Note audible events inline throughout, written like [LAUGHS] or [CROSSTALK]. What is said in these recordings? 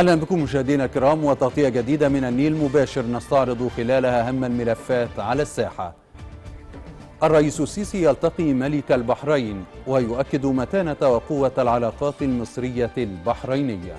أهلا بكم مشاهدينا الكرام وتغطية جديدة من النيل مباشر نستعرض خلالها اهم الملفات على الساحة. الرئيس السيسي يلتقي ملك البحرين ويؤكد متانة وقوة العلاقات المصرية البحرينية.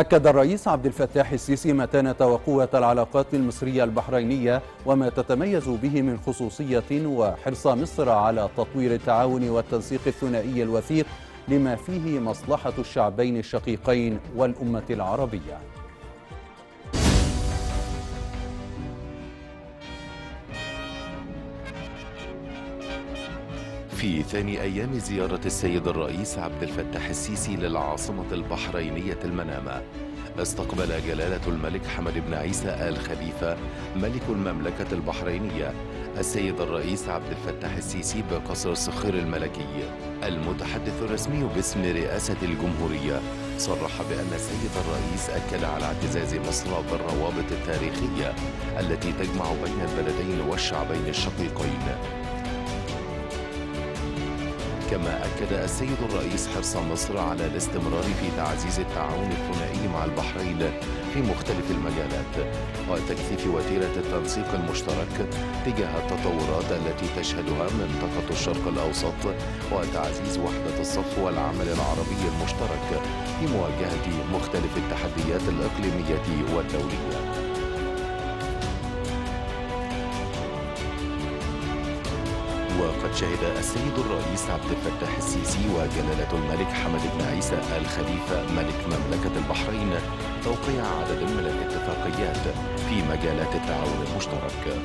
أكد الرئيس عبد الفتاح السيسي متانة وقوة العلاقات المصرية البحرينية وما تتميز به من خصوصية وحرص مصر على تطوير التعاون والتنسيق الثنائي الوثيق لما فيه مصلحة الشعبين الشقيقين والأمة العربية. في ثاني أيام زيارة السيد الرئيس عبد الفتاح السيسي للعاصمة البحرينية المنامة. استقبل جلالة الملك حمد بن عيسى آل خليفة ملك المملكة البحرينية السيد الرئيس عبد الفتاح السيسي بقصر الصخير الملكي. المتحدث الرسمي باسم رئاسة الجمهورية صرح بأن السيد الرئيس أكد على اعتزاز مصر بالروابط التاريخية التي تجمع بين البلدين والشعبين الشقيقين. كما أكد السيد الرئيس حرص مصر على الاستمرار في تعزيز التعاون الثنائي مع البحرين في مختلف المجالات وتكثيف وتيرة التنسيق المشترك تجاه التطورات التي تشهدها منطقة الشرق الأوسط وتعزيز وحدة الصف والعمل العربي المشترك في مواجهة مختلف التحديات الإقليمية والدولية. وقد شهد السيد الرئيس عبد الفتاح السيسي وجلالة الملك حمد بن عيسى آل خليفة ملك مملكة البحرين توقيع عدد من الاتفاقيات في مجالات التعاون المشترك.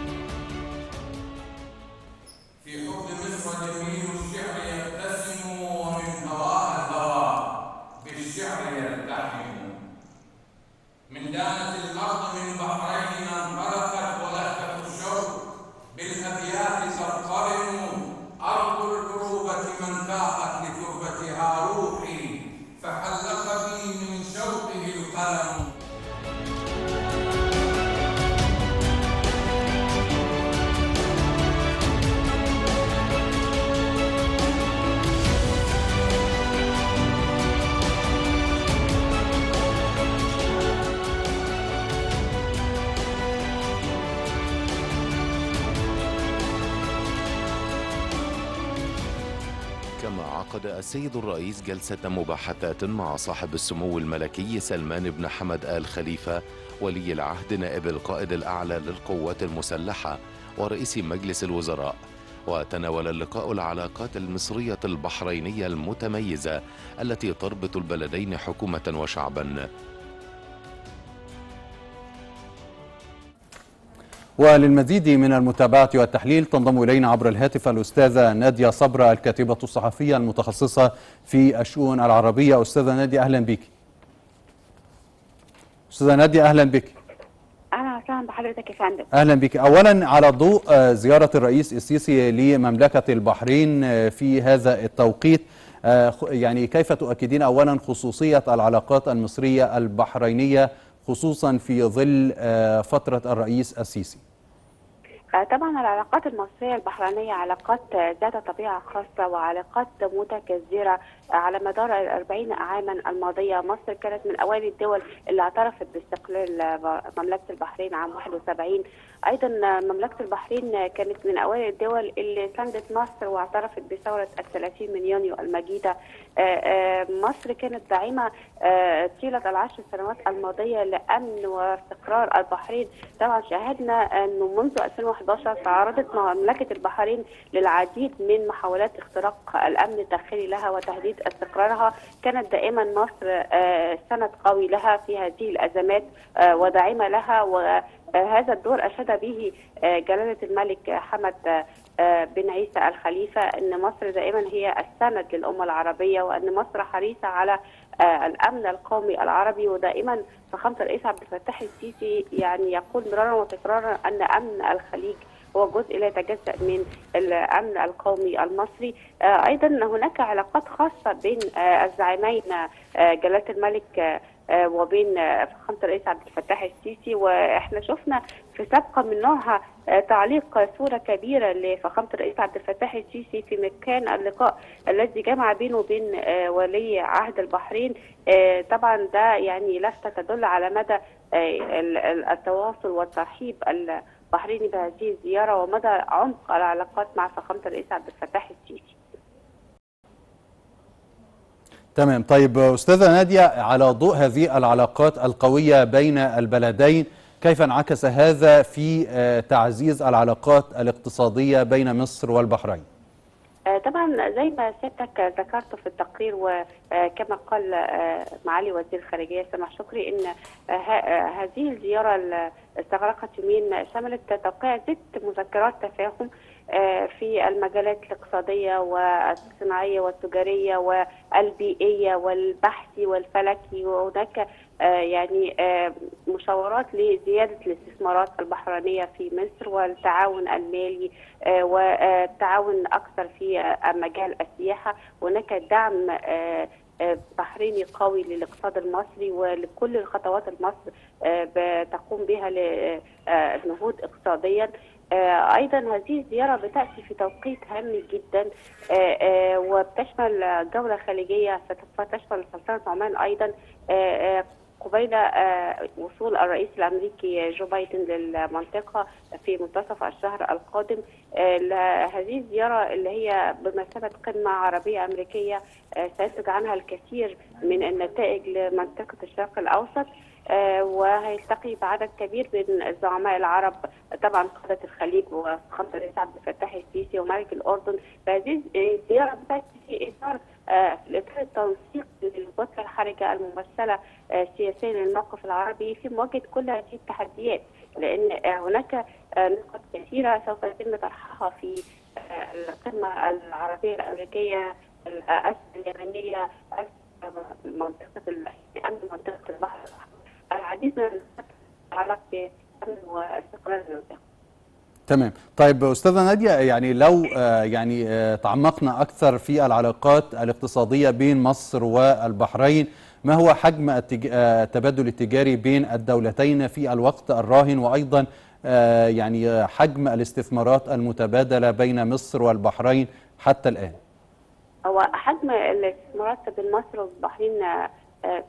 كما عقد السيد الرئيس جلسة مباحثات مع صاحب السمو الملكي سلمان بن حمد آل خليفة ولي العهد نائب القائد الأعلى للقوات المسلحة ورئيس مجلس الوزراء. وتناول اللقاء العلاقات المصرية البحرينية المتميزة التي تربط البلدين حكومة وشعبا. وللمزيد من المتابعة والتحليل تنضم إلينا عبر الهاتف الأستاذة نادية صبرا الكاتبة الصحفية المتخصصة في الشؤون العربية. أستاذة نادية أهلا بك. أستاذة نادية أهلا بك. أهلا وسهلا بحضرتك يا فندم. أهلا بك. أولا على ضوء آه، زيارة الرئيس السيسي لمملكة البحرين آه، في هذا التوقيت. آه، يعني كيف تؤكدين أولا خصوصية العلاقات المصرية البحرينية خصوصا في ظل آه، فترة الرئيس السيسي. آه، طبعا العلاقات المصرية البحرينية علاقات ذات طبيعة خاصة وعلاقات متكثرة آه، على مدار الأربعين عاما الماضية مصر كانت من أوائل الدول اللي اعترفت باستقلال مملكة البحرين عام 71 أيضا مملكة البحرين كانت من أوائل الدول اللي ساندت مصر واعترفت بثورة الثلاثين من يونيو المجيدة. مصر كانت داعمة آه، طيلة العشر سنوات الماضية لأمن واستقرار البحرين. طبعا شاهدنا أنه منذ 2011 تعرضت مملكة البحرين للعديد من محاولات اختراق الأمن الداخلي لها وتهديد استقرارها. كانت دائما مصر آه، سند قوي لها في هذه الأزمات آه، وداعمة لها. وهذا الدور أشاد به آه، جلالة الملك حمد آه، آه، بن عيسى الخليفة أن مصر دائما هي السند للأمة العربية وأن مصر حريصة على آه، الأمن القومي العربي ودائما فخامة الرئيس عبد الفتاح السيسي يعني يقول مرارا وتكرارا أن أمن الخليج هو جزء لا يتجزأ من الأمن القومي المصري. آه، أيضا هناك علاقات خاصة بين آه، الزعيمين آه، جلالة الملك آه، آه، وبين آه، فخامة الرئيس عبد الفتاح السيسي. وإحنا شفنا في سابقة من نوعها آه، تعليق صورة كبيرة لفخامة الرئيس عبد الفتاح السيسي في مكان اللقاء الذي جمع بينه وبين آه، ولي عهد البحرين. آه، طبعا ده يعني لفتة تدل على مدى آه، ال- ال- التواصل والترحيب البحريني بهذه الزيارة ومدى عمق العلاقات مع فخامة الرئيس عبد الفتاح السيسي. تمام. طيب أستاذة نادية على ضوء هذه العلاقات القوية بين البلدين كيف انعكس هذا في آه، تعزيز العلاقات الاقتصادية بين مصر والبحرين؟ آه، طبعا زي ما سيادتك ذكرت في التقرير وكما قال آه، معالي وزير الخارجية سماح شكري إن هذه الزيارة استغرقت يومين شملت توقيع ست مذكرات تفاهم في المجالات الاقتصادية والصناعية والتجارية والبيئية والبحثي والفلكي وهناك آه، يعني آه، مشاورات لزيادة الاستثمارات البحرينيه في مصر والتعاون المالي آه، والتعاون أكثر في آه، مجال السياحة. هناك دعم آه، آه، بحريني قوي للاقتصاد المصري ولكل الخطوات المصر آه، بتقوم بها للنهوض اقتصاديا. آه، أيضا هذه الزيارة بتأتي في توقيت هام جدا. آه، آه، وبتشمل جولة خليجية ستف- تشمل سلطنة عمان أيضا. آه، آه، قبيل آه، وصول الرئيس الأمريكي جو بايدن للمنطقة في منتصف الشهر القادم. آه، هذه الزيارة اللي هي بمثابه قمة عربية أمريكية آه، سينتج عنها الكثير من النتائج لمنطقة الشرق الأوسط. آه، وهيلتقي بعدد كبير من الزعماء العرب. طبعا قادة الخليج وفخامه الرئيس عبد الفتاح السيسي وملك الأردن فهذه الزيارة بتاتي في إطار آه، في اطار التنسيق للوزاره الخارجه الممثلة آه، سياسيا للموقف العربي في مواجهة كل هذه التحديات آه، هناك آه، نقط كثيرة سوف يتم طرحها في آه، القمة العربية الأمريكية الازمه اليمنية أزمة منطقة ال- امن منطقة البحر الأحمر. العديد من واستقرار المنطقة تمام. طيب أستاذة نادية يعني لو آه، يعني آه، تعمقنا أكثر في العلاقات الاقتصادية بين مصر والبحرين ما هو حجم التج- آه، التبادل التجاري بين الدولتين في الوقت الراهن؟ وأيضا آه، يعني حجم الاستثمارات المتبادلة بين مصر والبحرين حتى الآن؟ هو حجم الاستثمارات بين مصر والبحرين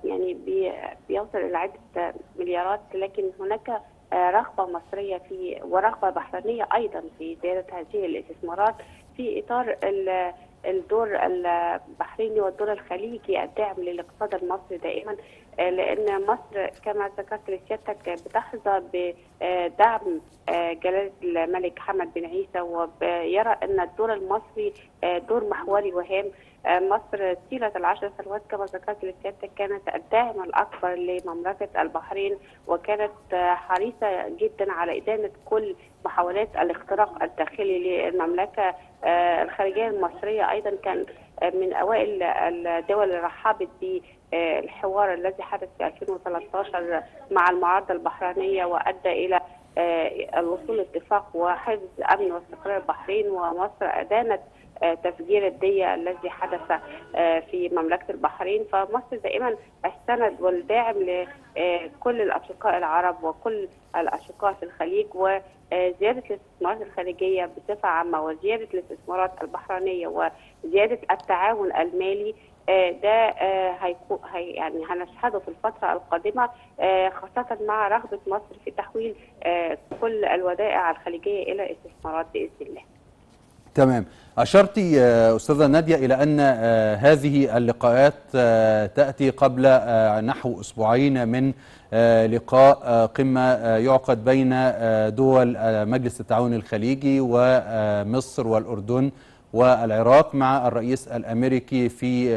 يعني بي- بيوصل إلى عده مليارات لكن هناك آه، رغبة مصرية في ورغبة بحرينية أيضا في زيادة هذه الاستثمارات في إطار ال- الدور البحريني والدور الخليجي الداعم للاقتصاد المصري دائما آه، لأن مصر كما ذكرت لسيادتك بتحظى بدعم آه، جلالة الملك حمد بن عيسى ويرى أن الدور المصري آه، دور محوري وهام آه، مصر طيلة العشر سنوات كما ذكرت لسيادتك كانت الداعم الأكبر لمملكة البحرين وكانت آه، حريصة جدا على ادانه كل محاولات الاختراق الداخلي للمملكة آه، الخارجية المصرية. أيضا كان آه، من أوائل الدول اللي رحبت بالحوار الذي حدث في 2013 مع المعارضة البحرينية وأدى إلى آه، الوصول لاتفاق وحفظ أمن واستقرار البحرين ومصر أدانت آه، تفجير الدية الذي حدث آه، في مملكة البحرين. فمصر دائما السند والداعم لكل الأشقاء العرب وكل الأشقاء في الخليج وزيادة الاستثمارات الخارجية بصفة عامة وزيادة الاستثمارات البحرينية وزيادة التعاون المالي. آه، ده آه، هيكون هي يعني هنشهده في الفترة القادمة آه، خاصة مع رغبة مصر في تحويل آه، كل الودائع الخليجية إلى استثمارات بإذن الله. تمام. أشرت أستاذة نادية إلى أن آه، هذه اللقاءات آه، تأتي قبل آه، نحو أسبوعين من لقاء قمة يعقد بين دول مجلس التعاون الخليجي ومصر والأردن والعراق مع الرئيس الأمريكي في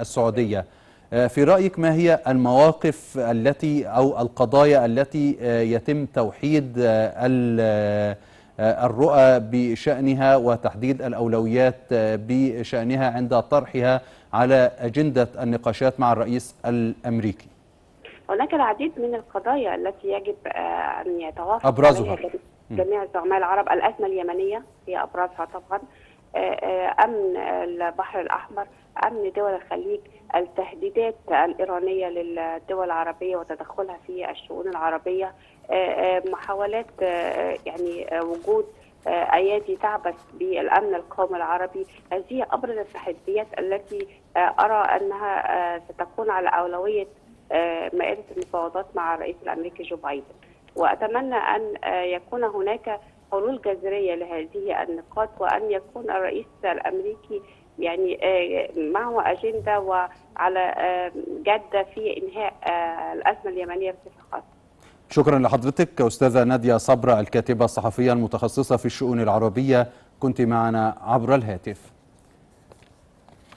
السعودية. في رأيك ما هي المواقف التي أو القضايا التي يتم توحيد ال- الرؤى بشأنها وتحديد الأولويات آه، بشأنها عند طرحها على أجندة النقاشات مع الرئيس الأمريكي. هناك العديد من القضايا التي يجب آه، أن يتوافق أبرزها. جميع- الزعماء العرب. الأزمة اليمنية هي أبرزها طبعا. آه، آه، أمن البحر الأحمر أمن دول الخليج التهديدات الإيرانية للدول العربية وتدخلها في الشؤون العربية. آه، آه، محاولات آه، يعني آه، وجود آه، أيادي تعبث بالأمن القومي العربي هذه أبرز التحديات التي آه، أرى أنها آه، ستكون على أولوية آه، مائدة المفاوضات مع الرئيس الأمريكي جو بايدن وأتمنى أن آه، يكون هناك حلول جذرية لهذه النقاط وأن يكون الرئيس الأمريكي يعني آه، معه أجندة وعلى آه، جادة في إنهاء آه، الأزمة اليمنية بصفة خاصة. شكرا لحضرتك أستاذة نادية صبرا الكاتبة الصحفية المتخصصة في الشؤون العربية. كنت معنا عبر الهاتف.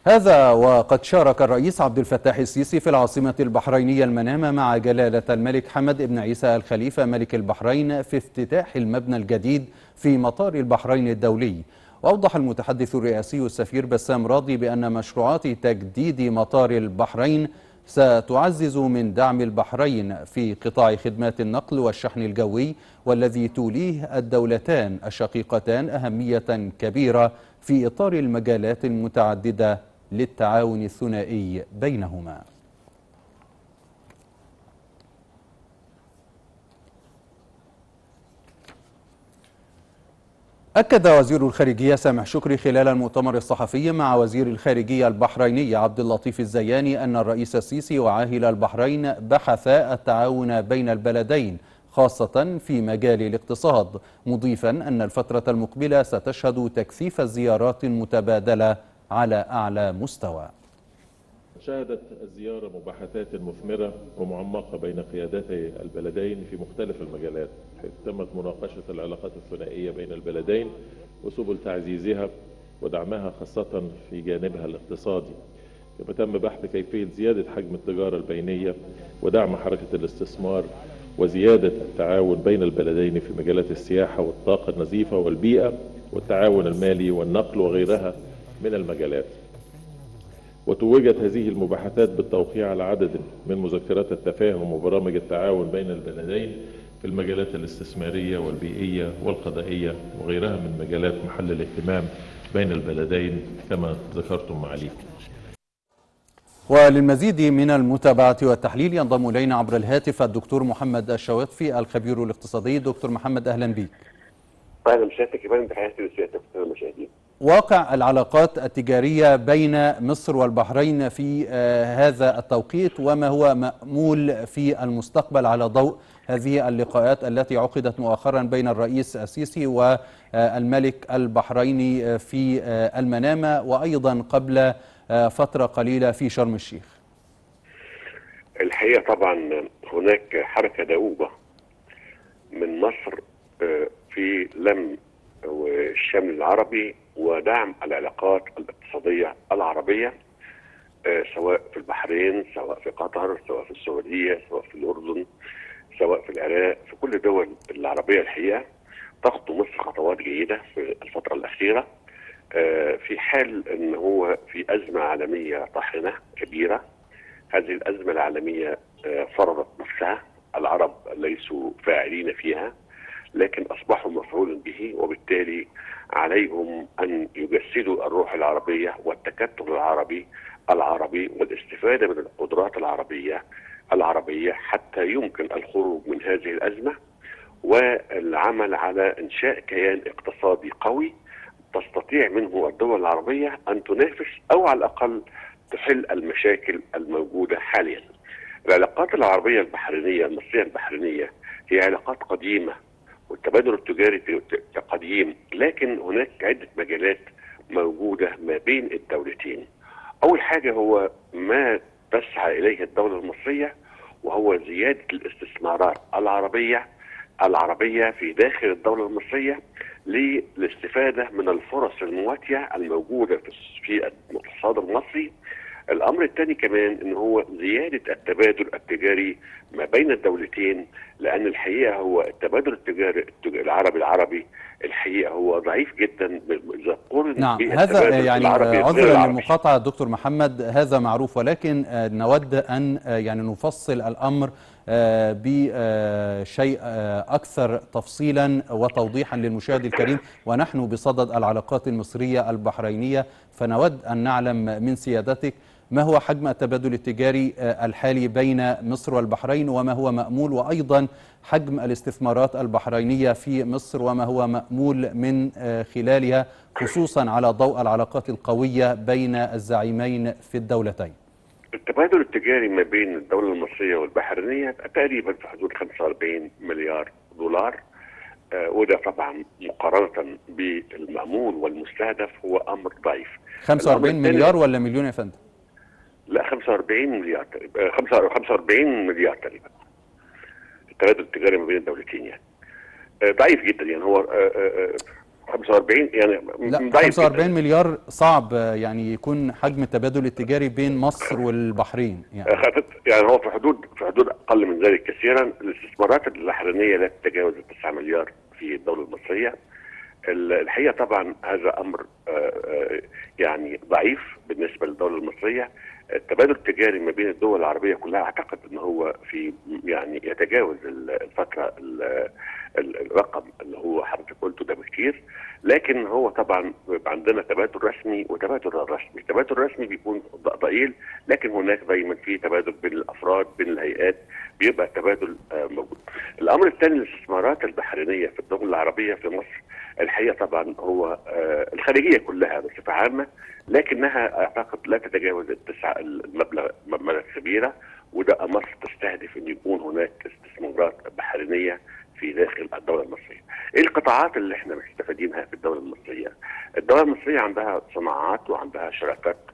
هذا وقد شارك الرئيس عبد الفتاح السيسي في العاصمة البحرينية المنامة مع جلالة الملك حمد بن عيسى الخليفة ملك البحرين في افتتاح المبنى الجديد في مطار البحرين الدولي. وأوضح المتحدث الرئاسي السفير بسام راضي بأن مشروعات تجديد مطار البحرين ستعزز من دعم البحرين في قطاع خدمات النقل والشحن الجوي والذي توليه الدولتان الشقيقتان أهمية كبيرة في إطار المجالات المتعددة للتعاون الثنائي بينهما. أكد وزير الخارجية سامح شكري خلال المؤتمر الصحفي مع وزير الخارجية البحريني عبد اللطيف الزياني أن الرئيس السيسي وعاهل البحرين بحثا التعاون بين البلدين خاصة في مجال الاقتصاد مضيفا أن الفترة المقبلة ستشهد تكثيف الزيارات المتبادلة على أعلى مستوى. شهدت الزيارة مباحثات مثمرة ومعمقة بين قيادتي البلدين في مختلف المجالات. حيث تمت مناقشة العلاقات الثنائية بين البلدين وسبل تعزيزها ودعمها خاصة في جانبها الاقتصادي. كما تم بحث كيفية زيادة حجم التجارة البينية ودعم حركة الاستثمار وزيادة التعاون بين البلدين في مجالات السياحة والطاقة النظيفة والبيئة والتعاون المالي والنقل وغيرها من المجالات. وتوجت هذه المباحثات بالتوقيع على عدد من مذكرات التفاهم وبرامج التعاون بين البلدين في المجالات الاستثمارية والبيئية والقضائية وغيرها من مجالات محل الاهتمام بين البلدين كما ذكرتم معاليكم وللمزيد من المتابعة والتحليل ينضم إلينا عبر الهاتف الدكتور محمد الشواطفي الخبير الاقتصادي. دكتور محمد أهلا بك أهلا بسيادتك كمان تحياتي لسيادتك المشاهدين. واقع العلاقات التجارية بين مصر والبحرين في آه، هذا التوقيت وما هو مأمول في المستقبل على ضوء هذه اللقاءات التي عقدت مؤخرا بين الرئيس السيسي والملك البحريني في المنامة وأيضا قبل فترة قليلة في شرم الشيخ. الحقيقة طبعا هناك حركة دؤوبة من مصر آه، في لم الشمل العربي ودعم العلاقات الاقتصادية العربية آه، سواء في البحرين سواء في قطر سواء في السعودية سواء في الأردن. سواء في العراق في كل الدول العربية الحقيقة تخطو مصر خطوات جيدة في الفترة الأخيرة. آه، في حال إن هو في أزمة عالمية طاحنة كبيرة هذه الأزمة العالمية آه، فرضت نفسها. العرب ليسوا فاعلين فيها لكن أصبحوا مفعولا به وبالتالي عليهم أن يجسدوا الروح العربية والتكتل العربي العربي والاستفادة من القدرات العربية العربية حتى يمكن الخروج من هذه الأزمة والعمل على إنشاء كيان اقتصادي قوي تستطيع منه الدول العربية أن تنافس أو على الأقل تحل المشاكل الموجودة حاليا. العلاقات العربية البحرينية المصرية البحرينية هي علاقات قديمة والتبادل التجاري قديم لكن هناك عدة مجالات موجودة ما بين الدولتين. أول حاجة هو ما تسعى إليه الدولة المصرية وهو زيادة الاستثمارات العربية العربية في داخل الدولة المصرية للاستفادة من الفرص المواتية الموجودة في الاقتصاد المصري. الأمر الثاني كمان إن هو زيادة التبادل التجاري ما بين الدولتين لأن الحقيقة هو التبادل التجاري التج- العربي العربي الحقيقة هو ضعيف جدا إذا نعم هذا يعني غير عذرا العربي. للمقاطعة دكتور محمد هذا معروف ولكن آه، نود أن آه، يعني نفصل الأمر آه، بشيء آه، أكثر تفصيلا وتوضيحا للمشاهد الكريم ونحن بصدد العلاقات المصرية البحرينية فنود أن نعلم من سيادتك ما هو حجم التبادل التجاري آه، الحالي بين مصر والبحرين وما هو مأمول وأيضا حجم الاستثمارات البحرينية في مصر وما هو مأمول من آه، خلالها خصوصا على ضوء العلاقات القوية بين الزعيمين في الدولتين التبادل التجاري ما بين الدولة المصرية والبحرينية تقريبا في حدود 45 مليار دولار آه وده طبعا مقارنة بالمأمول والمستهدف هو أمر ضعيف 45 الأمر الثاني- مليار ولا مليون يا فندم؟ لا 45 مليار تقريبا. آه، خمسة- 45 مليار تقريبا. التبادل التجاري ما بين الدولتين يعني. آه، ضعيف جدا يعني. هو آه، آه، آه، 45 يعني لا ضعيف 45 جداً. مليار صعب آه، يعني يكون حجم التبادل التجاري بين مصر والبحرين يعني. يعني هو في حدود في حدود أقل من ذلك كثيرا. الاستثمارات البحرينيه لا تتجاوز ال 9 مليار في الدولة المصرية. ال- الحقيقة طبعا هذا أمر آه، آه، يعني ضعيف بالنسبة للدولة المصرية. التبادل التجاري ما بين الدول العربية كلها أعتقد إن هو في يعني يتجاوز ال- الفترة ال- ال- الرقم اللي هو حضرتك قلته ده بكتير لكن هو طبعا عندنا تبادل رسمي وتبادل غير رسمي، التبادل الرسمي بيكون ضئيل لكن هناك دايما في تبادل بين الأفراد بين الهيئات بيبقى التبادل آه، موجود. الأمر الثاني الاستثمارات البحرينية في الدول العربية في مصر الحقيقة طبعا هو آه، الخارجيه كلها بصفة عامة لكنها أعتقد لا تتجاوز التسعة المبلغ مبلغ كبيرة وده مصر تستهدف إن يكون هناك استثمارات بحرينية في داخل الدولة المصرية. إيه القطاعات اللي إحنا مستفيدينها في الدولة المصرية؟ الدولة المصرية عندها صناعات وعندها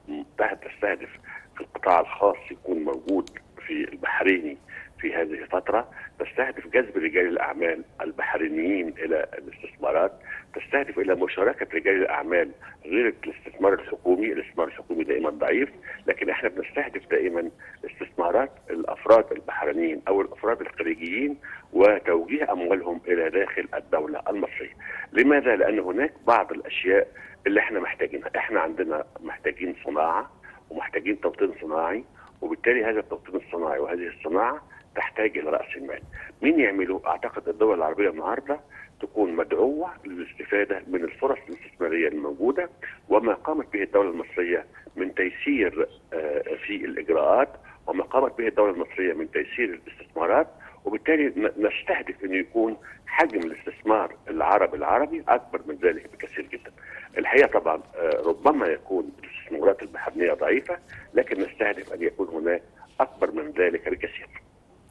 منتهى تستهدف في القطاع الخاص يكون موجود في البحريني في هذه الفترة تستهدف جذب رجال الأعمال البحرينيين إلى الاستثمارات تستهدف إلى مشاركة رجال الأعمال غير الاستثمار الحكومي الاستثمار الحكومي دائما ضعيف لكن إحنا بنستهدف دائما استثمارات الأفراد البحرينيين أو الأفراد الخليجيين وتوجيه أموالهم إلى داخل الدولة المصرية لماذا؟ لأن هناك بعض الأشياء اللي إحنا محتاجينها إحنا عندنا محتاجين صناعة ومحتاجين توطين صناعي وبالتالي هذا التوطين الصناعي وهذه الصناعة تحتاج إلى رأس المال. مين يعمله؟ أعتقد الدول العربية النهارده تكون مدعوة للاستفادة من الفرص الاستثمارية الموجودة وما قامت به الدولة المصرية من تيسير آه، في الإجراءات وما قامت به الدولة المصرية من تيسير الاستثمارات وبالتالي نستهدف انه يكون حجم الاستثمار العربي العربي أكبر من ذلك بكثير جدا. الحقيقة طبعا آه، ربما يكون الاستثمارات البحرينية ضعيفة لكن نستهدف أن يكون هناك أكبر من ذلك بكثير.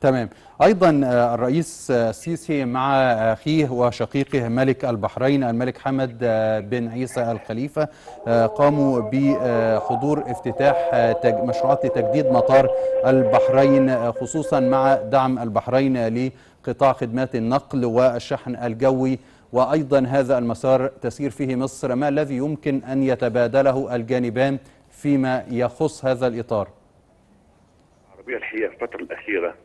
تمام. أيضا آه، الرئيس آه، السيسي مع أخيه وشقيقه ملك البحرين الملك حمد آه، بن عيسى الخليفة آه، قاموا بحضور افتتاح مشروعات لتجديد مطار البحرين خصوصا مع دعم البحرين لقطاع خدمات النقل والشحن الجوي. وأيضا هذا المسار تسير فيه مصر. ما الذي يمكن أن يتبادله الجانبان فيما يخص هذا الإطار؟ العربيه الحقيقة الفترة الأخيرة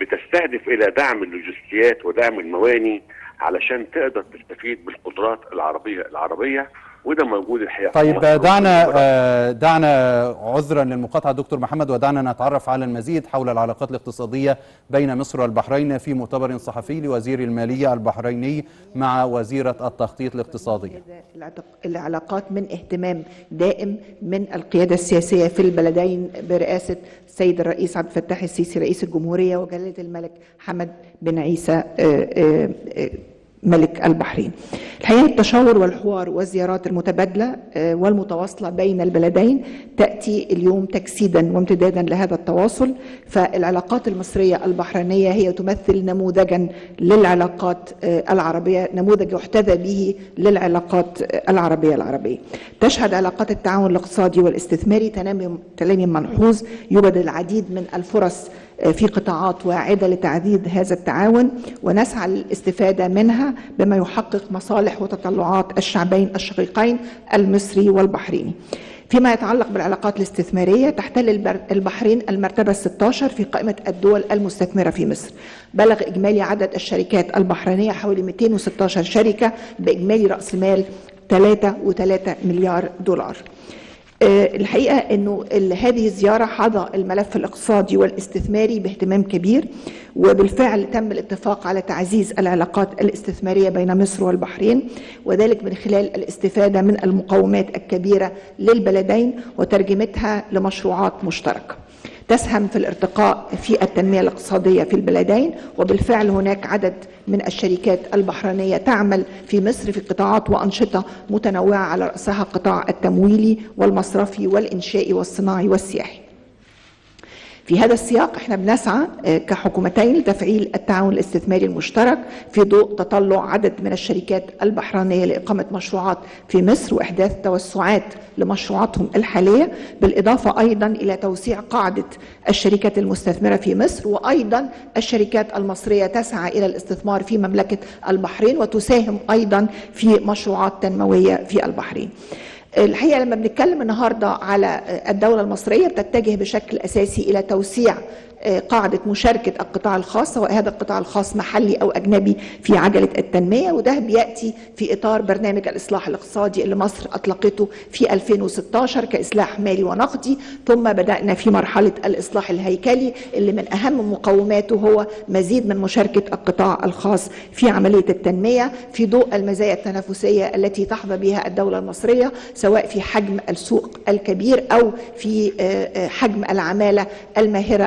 بتستهدف إلى دعم اللوجستيات ودعم المواني علشان تقدر تستفيد بالقدرات العربيه العربية. وده موجود الحقيقة. في طيب دعنا آه، دعنا عذرا للمقاطعة دكتور محمد ودعنا نتعرف على المزيد حول العلاقات الاقتصادية بين مصر والبحرين في مؤتمر صحفي لوزير المالية البحريني مع وزيرة التخطيط الاقتصادي. العلاق- العلاقات من اهتمام دائم من القيادة السياسية في البلدين برئاسة السيد الرئيس عبد الفتاح السيسي رئيس الجمهورية وجلالة الملك حمد بن عيسى آه، آه، ملك البحرين. الحقيقة التشاور والحوار والزيارات المتبادلة آه، والمتواصلة بين البلدين تأتي اليوم تجسيدا وامتدادا لهذا التواصل. فالعلاقات المصرية البحرينية هي تمثل نموذجا للعلاقات آه، العربية نموذج يحتذى به للعلاقات آه، العربية العربية. تشهد علاقات التعاون الاقتصادي والاستثماري تنامي تنامي ملحوظ يوجد العديد من الفرص في قطاعات واعدة لتعديد هذا التعاون ونسعى للاستفادة منها بما يحقق مصالح وتطلعات الشعبين الشقيقين المصري والبحريني. فيما يتعلق بالعلاقات الاستثمارية تحتل البحرين المرتبة 16 في قائمة الدول المستثمرة في مصر. بلغ إجمالي عدد الشركات البحرينية حوالي 216 شركة بإجمالي رأس مال 3.3 مليار دولار. الحقيقة إنه هذه الزيارة حظى الملف الاقتصادي والاستثماري باهتمام كبير وبالفعل تم الاتفاق على تعزيز العلاقات الاستثمارية بين مصر والبحرين وذلك من خلال الاستفادة من المقومات الكبيرة للبلدين وترجمتها لمشروعات مشتركة. تسهم في الارتقاء في التنمية الاقتصادية في البلدين وبالفعل هناك عدد من الشركات البحرينية تعمل في مصر في قطاعات وأنشطة متنوعة على رأسها القطاع التمويلي والمصرفي والإنشائي والصناعي والسياحي. في هذا السياق إحنا بنسعى آه، كحكومتين لتفعيل التعاون الاستثماري المشترك في ضوء تطلع عدد من الشركات البحرينية لإقامة مشروعات في مصر وإحداث توسعات لمشروعاتهم الحالية بالإضافة أيضا إلى توسيع قاعدة الشركات المستثمرة في مصر وأيضا الشركات المصرية تسعى إلى الاستثمار في مملكة البحرين وتساهم أيضا في مشروعات تنموية في البحرين. الحقيقة لما بنتكلم النهارده على الدولة المصرية بتتجه بشكل أساسي إلى توسيع قاعدة مشاركة القطاع الخاص سواء هذا القطاع الخاص محلي أو أجنبي في عجلة التنمية وده بيأتي في إطار برنامج الإصلاح الاقتصادي اللي مصر أطلقته في 2016 كإصلاح مالي ونقدي. ثم بدأنا في مرحلة الإصلاح الهيكلي اللي من أهم مقوماته هو مزيد من مشاركة القطاع الخاص في عملية التنمية في ضوء المزايا التنافسية التي تحظى بها الدولة المصرية سواء في حجم السوق الكبير أو في حجم العمالة الماهرة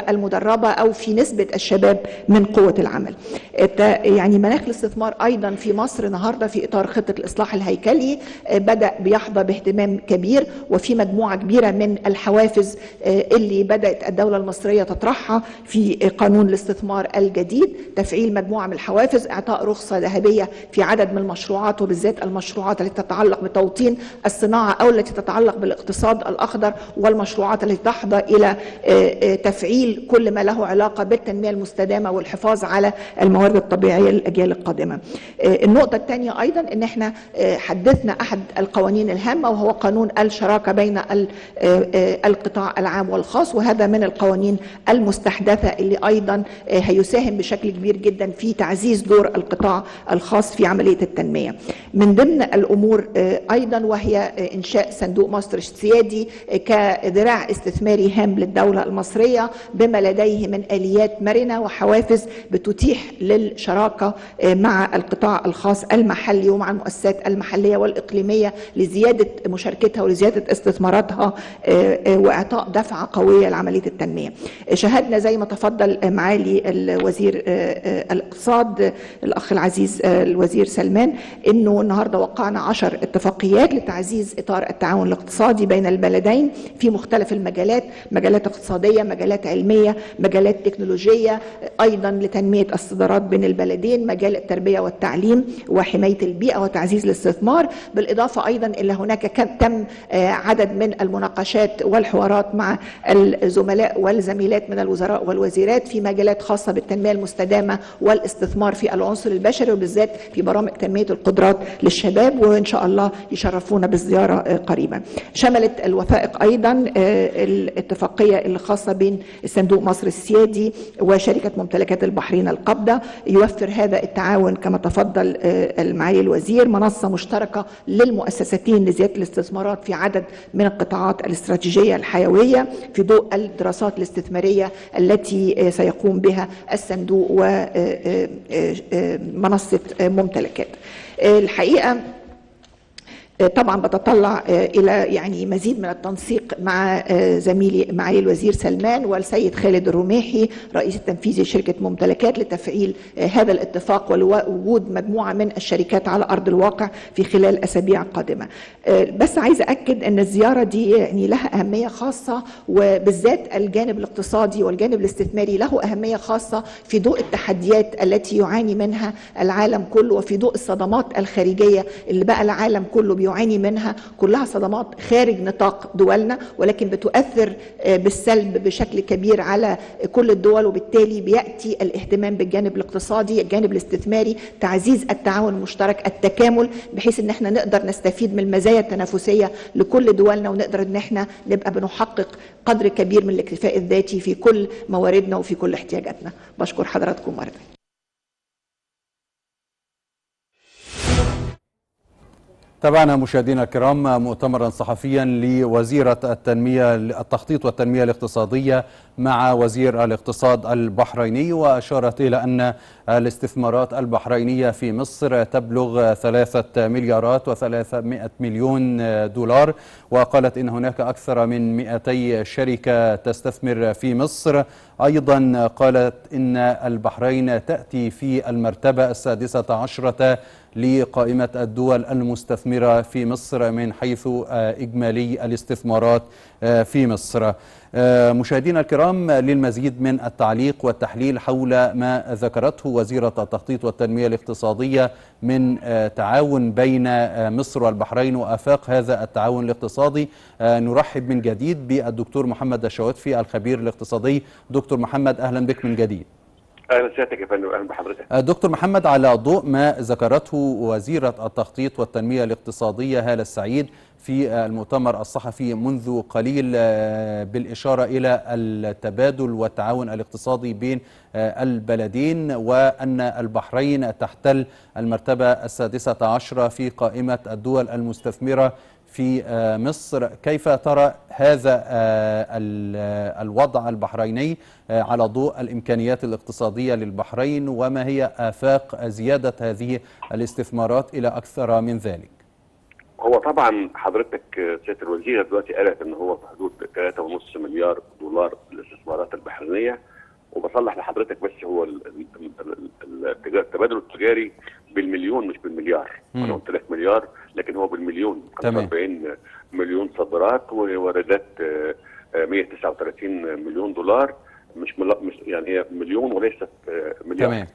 المدربة أو في نسبة الشباب من قوة العمل. يعني مناخ الاستثمار أيضا في مصر النهاردة في إطار خطة الإصلاح الهيكلي بدأ بيحظى باهتمام كبير وفي مجموعة كبيرة من الحوافز اللي بدأت الدولة المصرية تطرحها في قانون الاستثمار الجديد. تفعيل مجموعة من الحوافز إعطاء رخصة ذهبية في عدد من المشروعات وبالذات المشروعات التي تتعلق بتوطين الصناعة أو التي تتعلق بالاقتصاد الأخضر والمشروعات التي تحظى إلى تفعيل كل ما له علاقة بالتنمية المستدامة والحفاظ على الموارد الطبيعية للأجيال القادمة. النقطة الثانية أيضا أن إحنا حدثنا أحد القوانين الهامة وهو قانون الشراكة بين القطاع العام والخاص وهذا من القوانين المستحدثة اللي أيضا هيساهم بشكل كبير جدا في تعزيز دور القطاع الخاص في عملية التنمية. من ضمن الأمور أيضا وهي إنشاء صندوق مصر السيادي كذراع استثماري هام للدولة المصرية بما لديه من آليات مرنة وحوافز بتتيح للشراكة مع القطاع الخاص المحلي ومع المؤسسات المحلية والإقليمية لزيادة مشاركتها ولزيادة استثماراتها وإعطاء دفعة قوية لعملية التنمية. شاهدنا زي ما تفضل معالي الوزير الاقتصاد الأخ العزيز الوزير سلمان أنه النهاردة وقعنا عشر اتفاقيات لتعزيز إطار التعاون الاقتصادي بين البلدين في مختلف المجالات مجالات اقتصادية مجالات علمية مجالات تكنولوجية أيضا لتنمية الصدارات بين البلدين مجال التربية والتعليم وحماية البيئة وتعزيز الاستثمار بالإضافة أيضا إلى هناك تم عدد من المناقشات والحوارات مع الزملاء والزميلات من الوزراء والوزيرات في مجالات خاصة بالتنمية المستدامة والاستثمار في العنصر البشري وبالذات في برامج تنمية القدرات للشباب وإن شاء الله يشرفونا بالزيارة قريبا. شملت الوثائق أيضا الاتفاقية الخاصة بين صندوق مصر السيادي وشركة ممتلكات البحرين القابضة يوفر هذا التعاون كما تفضل المعالي الوزير. منصة مشتركة للمؤسستين لزيادة الاستثمارات في عدد من القطاعات الاستراتيجية الحيوية في ضوء الدراسات الاستثمارية التي سيقوم بها الصندوق ومنصة ممتلكات. الحقيقة طبعا بتطلع إلى يعني مزيد من التنسيق مع زميلي معالي الوزير سلمان والسيد خالد الرميحي رئيس التنفيذي لشركة ممتلكات لتفعيل هذا الاتفاق ولوجود مجموعة من الشركات على أرض الواقع في خلال أسابيع قادمة. بس عايزه أكد أن الزيارة دي يعني لها أهمية خاصة وبالذات الجانب الاقتصادي والجانب الاستثماري له أهمية خاصة في ضوء التحديات التي يعاني منها العالم كله وفي ضوء الصدمات الخارجية اللي بقى العالم كله بيعاني منها كلها صدمات خارج نطاق دولنا ولكن بتؤثر آه، بالسلب بشكل كبير على كل الدول وبالتالي بيأتي الاهتمام بالجانب الاقتصادي الجانب الاستثماري تعزيز التعاون المشترك التكامل بحيث إن إحنا نقدر نستفيد من المزايا التنافسية لكل دولنا ونقدر إن إحنا نبقى بنحقق قدر كبير من الاكتفاء الذاتي في كل مواردنا وفي كل احتياجاتنا. بشكر حضراتكم مرة تابعنا مشاهدينا الكرام مؤتمرا صحفيا لوزيرة التنمية التخطيط والتنمية الاقتصادية مع وزير الاقتصاد البحريني وأشارت إلى أن الاستثمارات البحرينية في مصر تبلغ ثلاثة مليارات وثلاثمائة مليون دولار وقالت إن هناك أكثر من 200 شركة تستثمر في مصر. أيضا قالت إن البحرين تأتي في المرتبة السادسة عشرة لقائمة الدول المستثمرة في مصر من حيث إجمالي الاستثمارات في مصر. مشاهدينا الكرام للمزيد من التعليق والتحليل حول ما ذكرته وزيرة التخطيط والتنمية الاقتصادية من تعاون بين مصر والبحرين وآفاق هذا التعاون الاقتصادي. نرحب من جديد بالدكتور محمد الشواتفي الخبير الاقتصادي. دكتور محمد أهلا بك من جديد. أهلا سيادتك يا فندم أهلا بحضرتك. دكتور محمد على ضوء ما ذكرته وزيرة التخطيط والتنمية الاقتصادية هالة السعيد في المؤتمر الصحفي منذ قليل بالإشارة إلى التبادل والتعاون الاقتصادي بين البلدين وأن البحرين تحتل المرتبة السادسة عشرة في قائمة الدول المستثمرة في مصر. كيف ترى هذا الوضع البحريني على ضوء الإمكانيات الاقتصادية للبحرين؟ وما هي آفاق زيادة هذه الاستثمارات إلى أكثر من ذلك؟ هو طبعا حضرتك سيادة الوزير دلوقتي قالت إن هو في حدود 3.5 مليار دولار للاستثمارات البحرينية. وبصلح لحضرتك بس هو التبادل التجاري بالمليون مش بالمليار. أنا قلت لك مليار. لكن هو بالمليون 45 مليون صادرات وواردات 139 مليون دولار مش مش يعني هي مليون وليست مليار. تمام.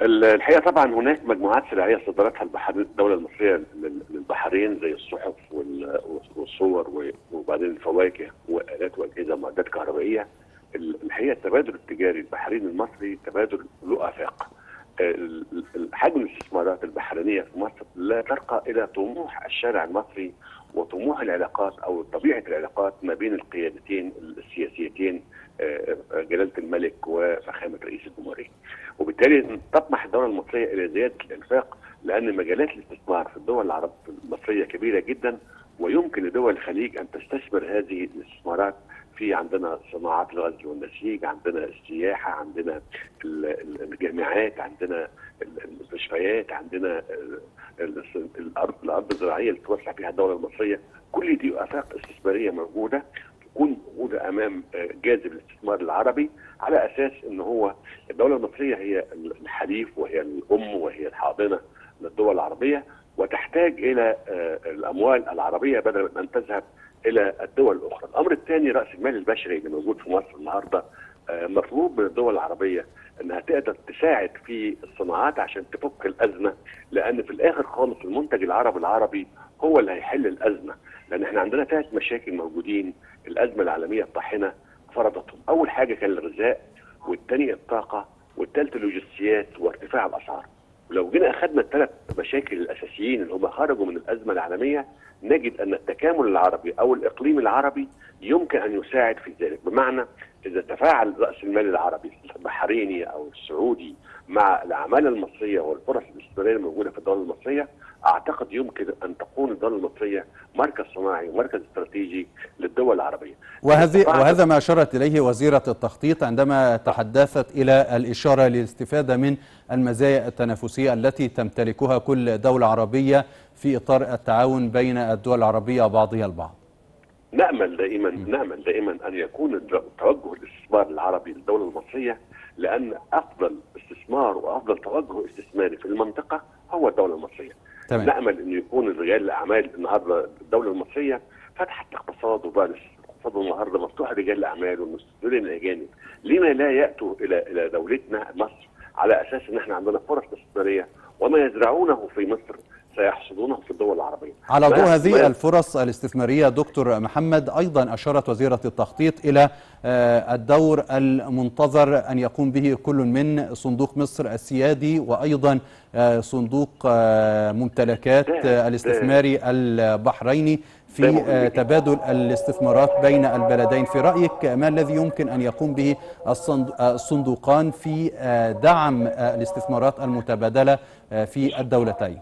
الحقيقة طبعا هناك مجموعات سلعية صدرتها البحر الدولة المصرية للبحرين زي الصحف والصور وبعدين الفواكه وآلات وأجهزة ومعدات كهربائية. الحقيقة التبادل التجاري البحريني المصري تبادل له افاق حجم الاستثمارات البحرينية في مصر لا ترقى إلى طموح الشارع المصري وطموح العلاقات أو طبيعة العلاقات ما بين القيادتين السياسيتين جلالة الملك وفخامة رئيس الجمهورية. وبالتالي تطمح الدولة المصرية إلى زيادة الإنفاق لأن مجالات الاستثمار في الدول العربيه المصرية كبيرة جدا ويمكن لدول الخليج أن تستثمر هذه الاستثمارات في عندنا صناعات الغزل والنسيج عندنا السياحة عندنا الجامعات عندنا المستشفيات عندنا الأرض الأرض الزراعية اللي توسع فيها الدولة المصرية. كل دي آفاق استثمارية موجودة تكون موجودة أمام جاذب الاستثمار العربي على أساس إن هو الدولة المصرية هي الحليف وهي الأم وهي الحاضنة للدول العربية وتحتاج إلى الأموال العربية بدل أن تذهب إلى الدول الأخرى. الأمر الثاني رأس المال البشري اللي موجود في مصر النهارده مطلوب من الدول العربية إنها تقدر تساعد في الصناعات عشان تفك الأزمة لأن في الآخر خالص المنتج العربي العربي هو اللي هيحل الأزمة. لأن إحنا عندنا ثلاث مشاكل موجودين الأزمة العالمية الطاحنة فرضتهم. أول حاجة كان الغذاء والثاني الطاقة والثالث اللوجستيات وارتفاع الأسعار. ولو جينا اخذنا الثلاث مشاكل الأساسيين اللي هم خرجوا من الأزمة العالمية نجد أن التكامل العربي أو الإقليم العربي يمكن أن يساعد في ذلك. بمعنى إذا تفاعل رأس المال العربي البحريني أو السعودي مع العماله المصرية والفرص الاستثمارية الموجودة في الدولة المصرية أعتقد يمكن أن تكون الدولة المصريه مركز صناعي ومركز استراتيجي للدول العربية. وهذه وهذا ما اشارت إليه وزيرة التخطيط عندما تحدثت إلى الإشارة للاستفادة من المزايا التنافسية التي تمتلكها كل دولة عربية في إطار التعاون بين الدول العربية بعضها البعض. نأمل دائما نأمل دائما أن يكون توجه الاستثمار العربي للدولة المصرية لأن أفضل استثمار وأفضل توجه استثماري في المنطقة هو الدولة المصرية. تمام. نأمل انه يكون رجال الأعمال النهارده الدولة المصرية فتحت الاقتصاد وبقى الاقتصاد النهارده مفتوح رجال الأعمال والمستثمرين الأجانب، لما لا يأتوا إلى إلى دولتنا مصر على أساس إن إحنا عندنا فرص استثمارية وما يزرعونه في مصر سيحصدونه في الدول العربية. على ضوء هذه ما- الفرص الاستثمارية دكتور محمد أيضا أشارت وزيرة التخطيط إلى آه، الدور المنتظر أن يقوم به كل من صندوق مصر السيادي وأيضا آه، صندوق آه، ممتلكات الاستثماري البحريني في. تبادل الاستثمارات بين البلدين. في رأيك ما الذي يمكن أن يقوم به الصند- الصندوقان في دعم الاستثمارات المتبادلة في الدولتين؟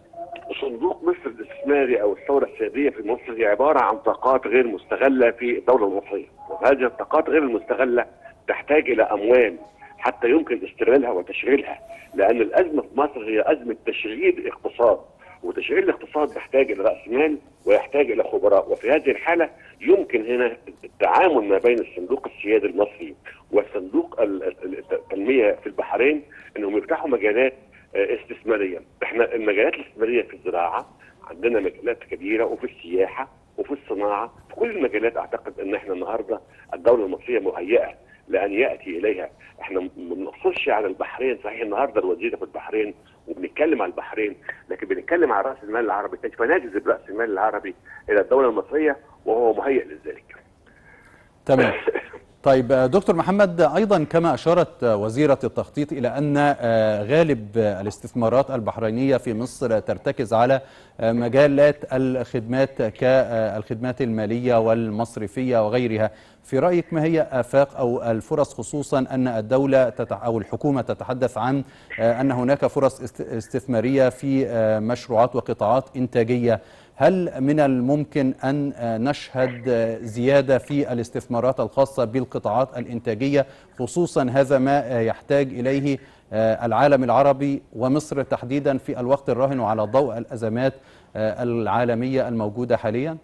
الاستثماري أو الثورة السياديه في مصر هي عبارة عن طاقات غير مستغلة في الدولة المصرية، وهذه الطاقات غير المستغلة تحتاج إلى أموال حتى يمكن استغلالها وتشغيلها، لأن الأزمة في مصر هي أزمة تشغيل اقتصاد، وتشغيل الاقتصاد يحتاج إلى رأس مال ويحتاج إلى خبراء، وفي هذه الحالة يمكن هنا التعامل ما بين الصندوق السيادي المصري وصندوق ال- ال- التنمية في البحرين إنهم يفتحوا مجالات آه، استثمارية، إحنا المجالات الاستثمارية في الزراعة عندنا مجالات كبيرة وفي السياحة وفي الصناعة، في كل المجالات أعتقد إن إحنا النهارده الدولة المصرية مهيئة لأن يأتي إليها، إحنا ما بنقصرش على البحرين، صحيح النهارده الوزيرة في البحرين وبنتكلم على البحرين، لكن بنتكلم على رأس المال العربي، كيف نجذب رأس المال العربي إلى الدولة المصرية وهو مهيئ لذلك. تمام. [LAUGHS] طيب دكتور محمد أيضا كما أشارت وزيرة التخطيط إلى أن غالب الاستثمارات البحرينية في مصر ترتكز على مجالات الخدمات كالخدمات المالية والمصرفية وغيرها. في رأيك ما هي آفاق أو الفرص خصوصا أن الدولة أو الحكومة تتحدث عن أن هناك فرص است- استثمارية في مشروعات وقطاعات إنتاجية هل من الممكن أن نشهد زيادة في الاستثمارات الخاصة بالقطاعات الإنتاجية خصوصا هذا ما يحتاج إليه العالم العربي ومصر تحديدا في الوقت الراهن وعلى ضوء الأزمات العالمية الموجودة حاليا؟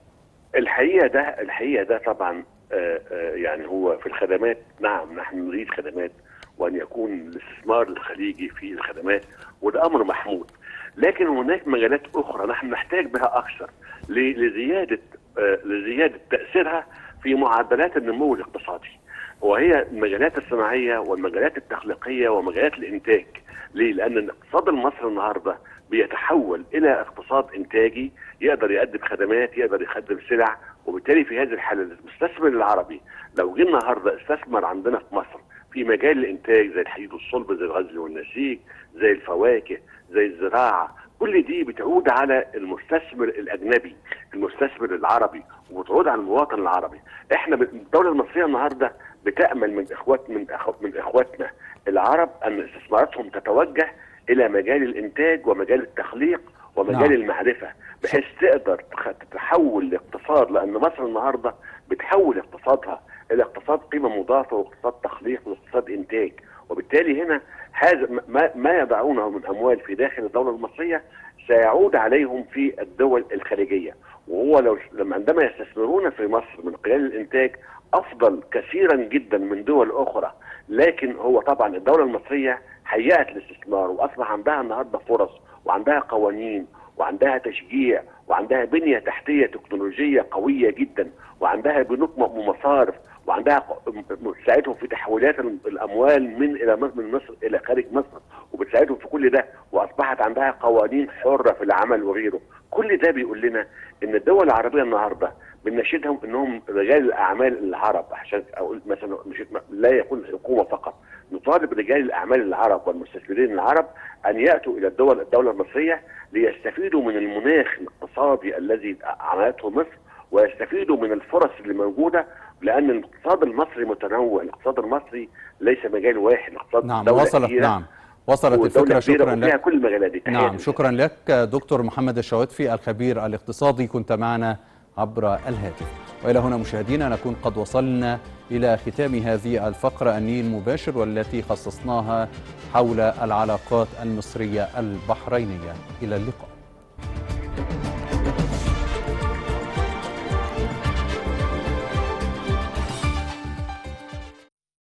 الحقيقة ده الحقيقة ده طبعا آه، آه، يعني هو في الخدمات نعم نحن نريد خدمات وأن يكون الاستثمار الخليجي في الخدمات وده أمر محمود لكن هناك مجالات أخرى نحن نحتاج بها أكثر لزيادة آه، لزيادة تأثيرها في معدلات النمو الاقتصادي. وهي المجالات الصناعية والمجالات التخليقية ومجالات الإنتاج. ليه؟ لأن الاقتصاد المصري النهارده بيتحول إلى اقتصاد إنتاجي يقدر يقدم خدمات يقدر يقدم سلع. وبالتالي في هذه الحالة المستثمر العربي لو جه النهارده استثمر عندنا في مصر في مجال الإنتاج زي الحديد والصلب زي الغزل والنسيج زي الفواكه زي الزراعة. كل دي بتعود على المستثمر الأجنبي المستثمر العربي وبتعود على المواطن العربي. إحنا الدولة المصرية النهارده بتأمل من اخوات من أخو من إخواتنا العرب أن استثماراتهم تتوجه إلى مجال الإنتاج ومجال التخليق ومجال نعم. المعرفة بحيث تقدر تتحول الاقتصاد لأن مصر النهارده بتحول اقتصادها إلى اقتصاد قيمة مضافه واقتصاد تخليق واقتصاد إنتاج. وبالتالي هنا هذا ما, يضعونه من أموال في داخل الدولة المصرية سيعود عليهم في الدول الخارجيه وهو لو لما عندما يستثمرون في مصر من خلال الإنتاج أفضل كثيرا جدا من دول أخرى. لكن هو طبعا الدولة المصرية هيأت الاستثمار وأصبح عندها النهارده فرص وعندها قوانين وعندها تشجيع وعندها بنية تحتية تكنولوجية قوية جدا وعندها بنوك ومصارف وعندها بتساعدهم في تحويلات ال- الأموال من إلى من مصر إلى خارج مصر وبتساعدهم في كل ده وأصبحت عندها قوانين حرة في العمل وغيره. كل ده بيقول لنا إن الدول العربية النهارده بنناشدهم إنهم رجال الأعمال العرب عشان أقول مثلا مش لا يكون الحكومة فقط. نطالب رجال الأعمال العرب والمستثمرين العرب أن يأتوا إلى الدول الدولة المصرية ليستفيدوا من المناخ الاقتصادي الذي عملته مصر ويستفيدوا من الفرص اللي موجودة لأن الاقتصاد المصري متنوع، الاقتصاد المصري ليس مجال واحد، الاقتصاد نعم دولة وصلت كبيرة نعم. وصلت كبيرة شكرا لك. كل المجالات دي. نعم. شكرا لك دكتور محمد الشواتفي الخبير الاقتصادي كنت معنا عبر الهاتف. وإلى هنا مشاهدينا نكون قد وصلنا إلى ختام هذه الفقرة النيل مباشر والتي خصصناها حول العلاقات المصرية البحرينية. إلى اللقاء.